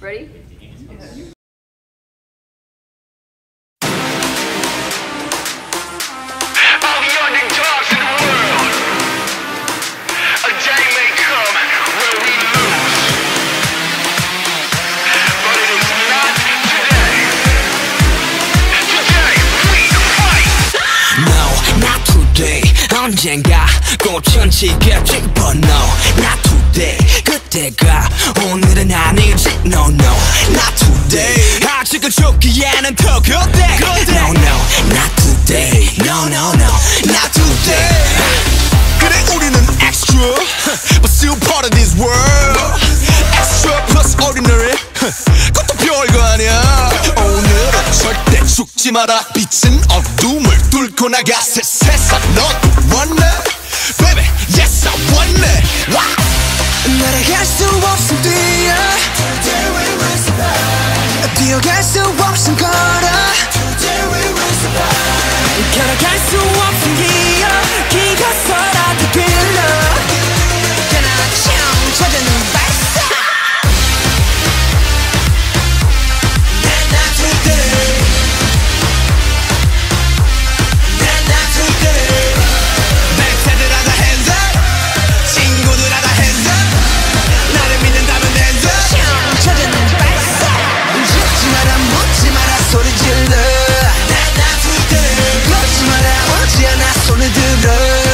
Ready? 언젠가 꽃은 지겠지 But no, not today 그때가 오늘은 아니지 No, no, not today 아직은 죽기에는 더 그때 No, no, not today No, no, no, not today 그래 우리는 extra But still part of this world Extra plus ordinary 그것도 별거 아니야 오늘은 절대 죽지 마라 빛은 어둠을 뚫고 나가 새 세상 넌 you guess the 멀지 않아 손을 들어.